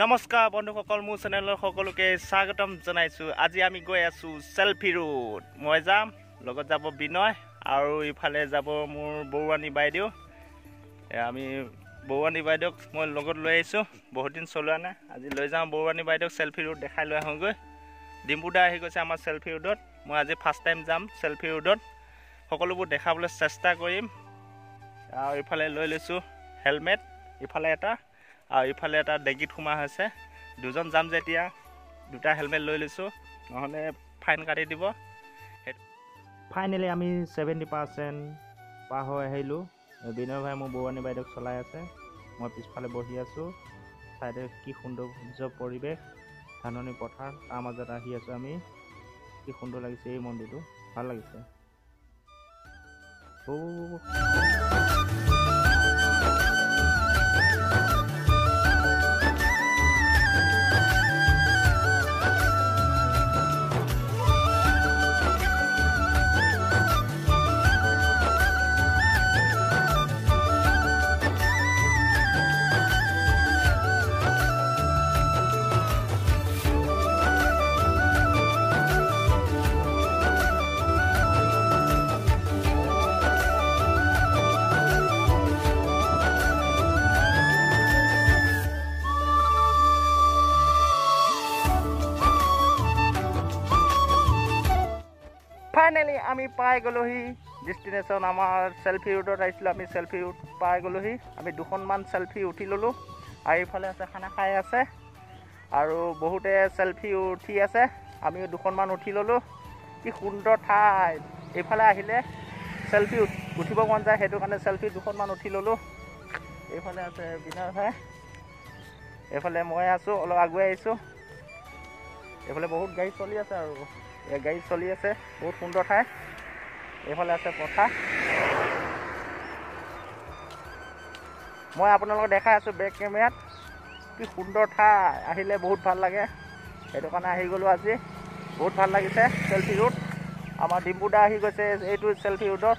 নমস্কাৰ বন্ধুসকল মোৰ চেনেলৰ সকলোকে স্বাগতম জনাইছোঁ। আজি আমি গৈ আছোঁ চেল্ফি ৰোড। মই যাম লগত যাব বিনয় আৰু ইফালে যাব মোৰ বৰুৱানী বাইদেউ। আমি বৰুৱানী বাইদেউক মই লগত লৈ আহিছোঁ। বহুত দিন চলোৱা নাই। আজি লৈ যাওঁ বৰুৱানী বাইদেউক চেল্ফি ৰোড দেখাই লৈ আহোঁগৈ। ডিম্পুদা আহি গৈছে আমাৰ চেল্ফি ৰোডত। মই আজি ফাৰ্ষ্ট টাইম যাম চেল্ফি ৰোডত। সকলোবোৰ দেখাবলৈ চেষ্টা কৰিম। আৰু ইফালে লৈ লৈছোঁ হেলমেট। ইফালে এটা আৰু ইফালে এটা ডেগিত সোমোৱা হৈছে। দুজন যাম যেতিয়া দুটা হেলমেট লৈ লৈছোঁ নহ'লে ফাইন কাটি দিব। ফাইনেলি আমি ছেভেণ্টি পাৰ্চেণ্ট পাৰ হৈ আহিলোঁ। বিনয় ভাই মোৰ বৰুৱানী বাইদেউক চলাই আছে। মই পিছফালে বহি আছোঁ। চাইডে কি সৌন্দৰ্য পৰিৱেশ ধাননি পথাৰ তাৰ মাজত আহি আছোঁ আমি। কি সুন্দৰ লাগিছে এই মন্দিৰটো। ভাল লাগিছে। ফাইনেলি আমি পাই গ'লোহি। ডেষ্টিনেশ্যন আমাৰ চেল্ফি ৰোডত আহিছিলোঁ আমি চেল্ফি ৰোড পাই গ'লোহি। আমি দুখনমান চেল্ফি উঠি ল'লোঁ। আৰু এইফালে আছে খানা খাই আছে। আৰু বহুতে চেল্ফি উঠি আছে। আমিও দুখনমান উঠি ল'লোঁ। কি সুন্দৰ ঠাই। এইফালে আহিলে চেল্ফি উঠিব মন যায় সেইটো কাৰণে চেল্ফি দুখনমান উঠি ল'লোঁ। এইফালে আছে বিনয় ভাই। এইফালে মই আছোঁ অলপ আগুৱাই আহিছোঁ। এইফালে বহুত গাড়ী চলি আছে আৰু। গাড়ী চলি আছে বহুত সুন্দৰ ঠাই। এইফালে আছে পথাৰ মই আপোনালোকক দেখাই আছোঁ বেক কেমেৰাত কি সুন্দৰ ঠাই আহিলে বহুত ভাল লাগে। সেইটো কাৰণে আহি গ'লোঁ আজি। বহুত ভাল লাগিছে চেল্ফি ৰোড আমাৰ ডিম্পুদা আহি গৈছে এইটো চেল্ফি ৰোডত